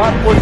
Mark